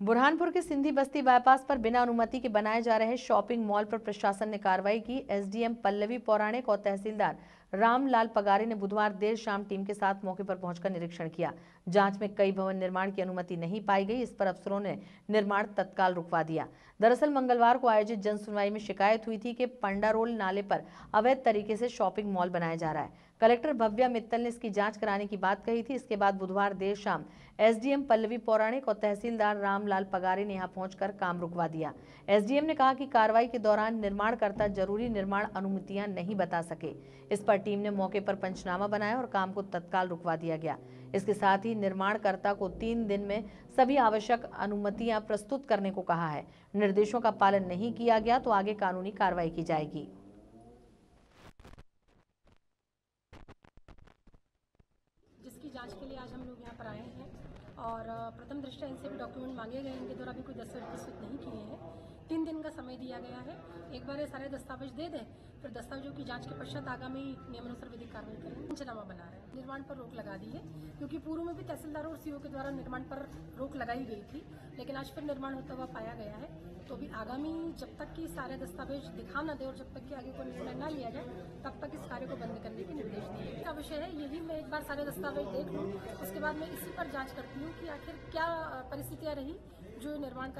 बुरहानपुर के सिंधी बस्ती बाईपास पर बिना अनुमति के बनाए जा रहे शॉपिंग मॉल पर प्रशासन ने कार्रवाई की। एसडीएम पल्लवी पौराणिक और तहसीलदार रामलाल पगारे ने बुधवार देर शाम टीम के साथ मौके पर पहुंचकर निरीक्षण किया। जाँच में कई भवन निर्माण की अनुमति नहीं पाई गई, इस पर अफसरों ने निर्माण तत्काल रुकवा दिया। दरअसल मंगलवार को आयोजित जन सुनवाई में शिकायत हुई थी कि पंडारोल नाले पर अवैध तरीके से शॉपिंग मॉल बनाया जा रहा है। कलेक्टर भव्या मित्तल ने इसकी जाँच कराने की बात कही थी। इसके बाद बुधवार देर शाम एसडीएम पल्लवी पौराणिक और तहसीलदार रामलाल पगारे ने यहाँ पहुंचकर काम रुकवा दिया। एसडीएम ने कहा कि कार्रवाई के दौरान निर्माणकर्ता ज़रूरी निर्माण अनुमतियाँ नहीं बता सके। इस पर टीम ने मौके पर पंचनामा बनाया और काम को तत्काल रुकवा दिया गया। इसके साथ ही निर्माणकर्ता को तीन दिन में सभी आवश्यक अनुमतियाँ प्रस्तुत करने को कहा है। निर्देशों का पालन नहीं किया गया तो आगे कानूनी कार्रवाई की जाएगी। जिसकी जाँच के लिए आज हम लोग यहाँ पर आए हैं और प्रथम दृष्टया इनसे भी डॉक्यूमेंट मांगे गए इनके द्वारा भी कोई दस्तावेज़ प्रस्तुत नहीं किए हैं। दिया गया है। एक बार ये सारे दस्तावेज़ दे दें, फिर दस्तावेजों की जाँच के पश्चात आगामी नियमानुसार विधिक कार्रवाई करें। पंचनामा बना रहे हैं। निर्माण पर रोक लगा दी है, क्योंकि पूर्व में भी तहसीलदारों और सीओ के द्वारा निर्माण पर रोक लगाई गई थी, लेकिन आज फिर निर्माण होता हुआ पाया गया है। तो अभी आगामी जब तक कि सारे दस्तावेज़ दिखा न दे और जब तक कि आगे कोई निर्णय न लिया जाए, तब तक इस कार्य को बंद करने के निर्देश दिए गए। का विषय है, यही मैं एक बार सारे दस्तावेज़ देख लूँ, उसके बाद मैं इसी पर जाँच करती हूँ कि आखिर क्या परिस्थितियाँ रही, जो निर्माण का